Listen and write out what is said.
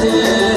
você.